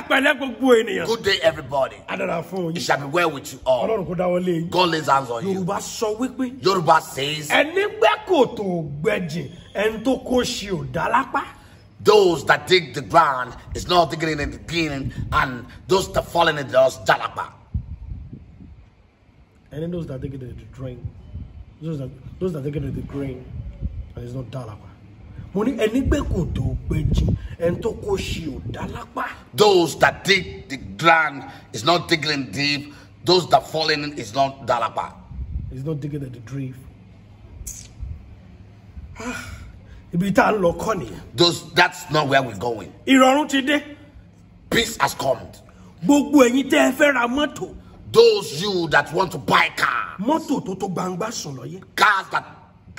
ẹ pẹ̀lẹ́ gbogbo ènìyàn. Good day, everybody. adara fún It yín. shall be well with you all. ọlọ́run kó dáwọ́ lé yín. God lays hands on you. yorùbá sọ wípé Yoruba says, ẹni gbẹ́ kò tó gbẹ́jìn ẹni tó kó ṣe ò dá lápá. those that dig the ground is not digging in the beginning, and those that fall in it just jalapa. ẹni those that it to the drain those that those that it to the grain and it's not lápá. Mo ní ẹni gbẹ́ kò tó gbẹ́jìn ẹni tó kó ṣe ò dá lápá. Those that dig the ground is not digging deep. Those that fall in is not dalapa. it's not digging at the drift. Ah, ibi tá a lọ kọ́ nìyẹn. Those that's not where we're going. ìrọ̀rùn ti dé. Peace has come. gbogbo ẹ̀yin tẹ́ ẹ fẹ́ ra mọ́tò Those you that want to buy car, mọ́tò tó tó gbangba sùn lọ́yẹ́ cars that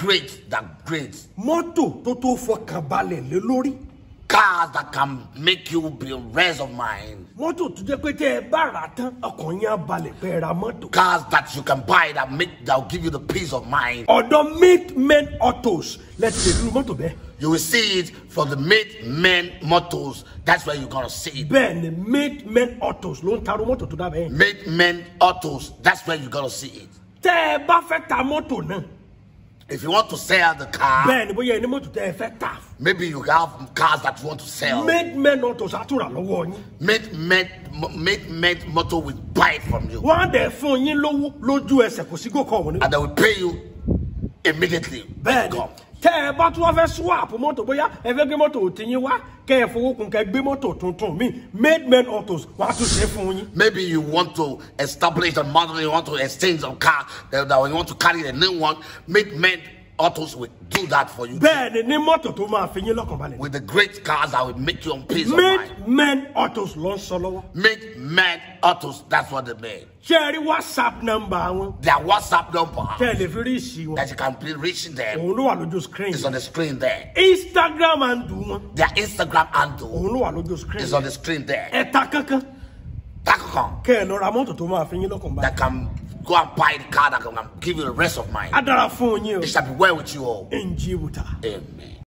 great, that great, mọ́tò tó tó fọkàn balẹ̀ lé lórí cars that can make you be rest of mind, mọ́tò tó jẹ́ pé tẹ́ ẹ bá rà tán ọkàn yín á balẹ̀ pé ẹ ra mọ́tò. cars that you can buy that make that will give you the peace of mind. ọ̀dọ̀ made men autos lẹ́tí lè dúró mọ́tò bẹ́ẹ̀. You will see it from the made men motors. That's where you're gonna see it. bẹ́ẹ̀ ni made men autos ló ń taró mọ́tò tó dábẹ́. Made men autos. That's where you're gonna see it. tẹ́ ẹ bá fẹ́ ta mọ́tò náà If you want to sell the car, bẹ́ẹ̀ ni bóyá ẹni mọ́tò tẹ́ ẹ fẹ́ tà maybe you have cars that you want to sell. made men autos á tún rà lọ́wọ́ yín. Made men, made men motor will buy it from you, wọ́n á dẹ̀ fún yín lówó lójú ẹsẹ̀ kò sí gòkò ọ̀hún and they will pay you immediately. bẹ́ẹ̀ Come. Tẹ́ ẹ bá tún wá fẹ́ swap mọ́tò bóyá ẹ fẹ́ gbé mọ́tò tí yín wá kẹ́ ẹ fowó kun kẹ́ gbé mọ́tò tuntun mi made men autos wọ́n á tún ṣe fún yín. Maybe you want to establish a model, you want to exchange a car, that that you want to carry a new one. Made men autos will do that for you. bẹ́ẹ̀ ni mọ́tò tó máa fi yín lọ́kàn balẹ̀. With the great cars that will make you on peace of mind. made men autos ló ń sọ lọ́wọ́. Make men autos. That's what they mean. ṣé ẹ rí whatsapp number wọn Their WhatsApp number tẹ́ ẹ lè fi rí ìsì wọn that you can be reaching them òun ló wà lójú screen is on the screen there. instagram handle wọn Their Instagram handle òun ló wà lójú screen is on the screen there. ẹ ta kankan Takakon kẹ́ ẹ lọ ra mọ́tò tó máa fi yín lọ́kàn balẹ̀. that can go and buy the car that can give you the rest of á dára fún yín o It shall be well with you all. jí ibùta. Amen.